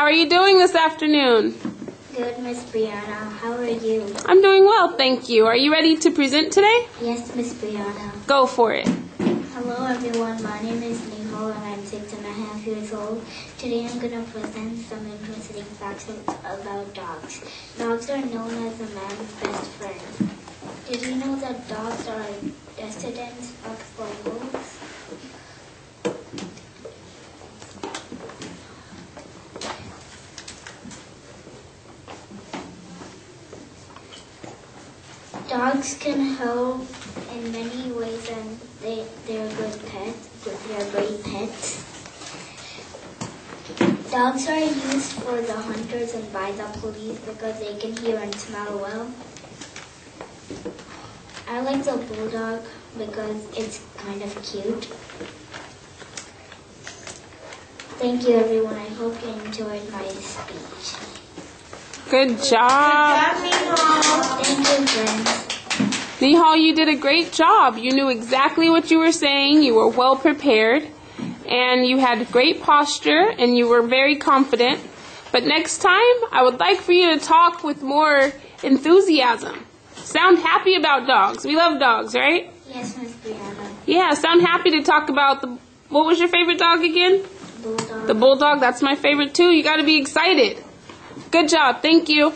How are you doing this afternoon? Good, Miss Brianna. How are you? I'm doing well, thank you. Are you ready to present today? Yes, Miss Brianna. Go for it. Hello, everyone. My name is Nihal, and I'm six and a half years old. Today, I'm going to present some interesting facts about dogs. Dogs are known as a man's best friend. Did you know that dogs are descendants of wolves? Dogs can help in many ways, and they they're good pets. They're great pets. Dogs are used for the hunters and by the police because they can hear and smell well. I like the bulldog because it's kind of cute. Thank you, everyone. I hope you enjoyed my speech. Good job. Good job Thank you, friends. Nihal, you did a great job. You knew exactly what you were saying. You were well prepared. And you had great posture and you were very confident. But next time, I would like for you to talk with more enthusiasm. Sound happy about dogs. We love dogs, right? Yes, Miss Brianna. Yeah, sound happy to talk about the. What was your favorite dog again? Bulldog. The bulldog. That's my favorite too. You got to be excited. Good job. Thank you.